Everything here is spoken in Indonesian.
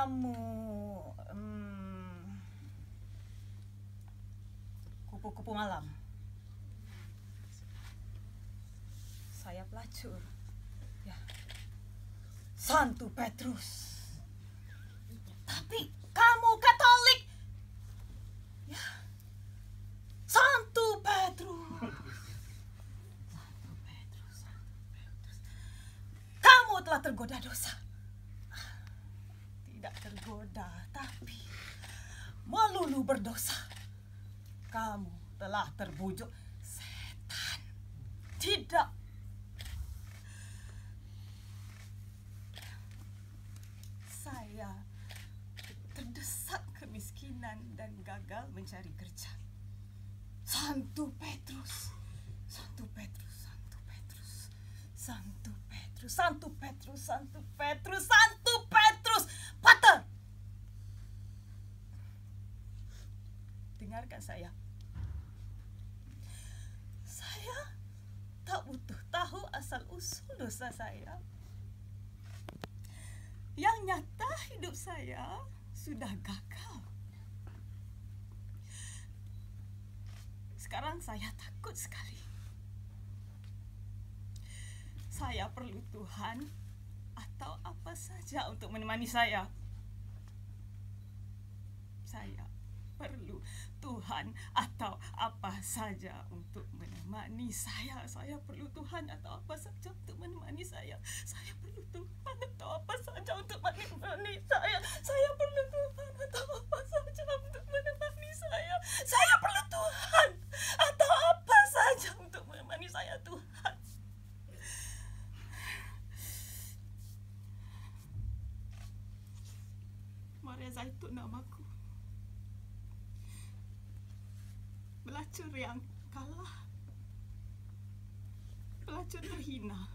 kamu hmm, kupu-kupu malam. Saya pelacur. Ya. Santu Petrus. Tapi kamu Katolik. Ya. Petrus. Petrus, Santu Petrus. Kamu telah tergoda dosa. Tidak tergoda, tapi melulu berdosa. Kamu telah terbujuk setan. Tidak. Saya terdesak kemiskinan dan gagal mencari kerja. Santu Petrus. Santu Petrus, Santu Petrus. Santu Petrus, Santu Petrus, Santu Petrus. Dengarkan saya. Saya tak butuh tahu asal usul dosa saya. Yang nyata hidup saya sudah gagal. Sekarang saya takut sekali. Saya perlu Tuhan atau apa saja untuk menemani saya. Saya perlu Tuhan atau apa saja untuk menemani saya. Saya perlu Tuhan atau apa saja untuk menemani saya. Saya perlu Tuhan atau apa saja untuk menemani saya. Saya perlu Tuhan atau apa saja untuk menemani saya. Saya perlu Tuhan atau apa saja untuk menemani saya Tuhan. Maria Zaitun namaku. Pelacur yang kalah. Pelacur terhina.